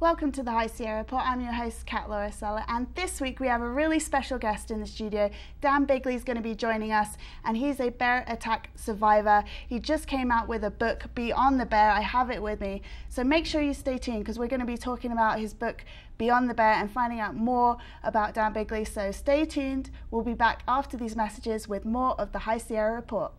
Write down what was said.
Welcome to the High Sierra Report. I'm your host, Kat Laura Seller, and this week we have a really special guest in the studio. Dan Bigley is going to be joining us, and he's a bear attack survivor. He just came out with a book, Beyond the Bear. I have it with me, so make sure you stay tuned because we're going to be talking about his book, Beyond the Bear, and finding out more about Dan Bigley. So stay tuned. We'll be back after these messages with more of the High Sierra Report.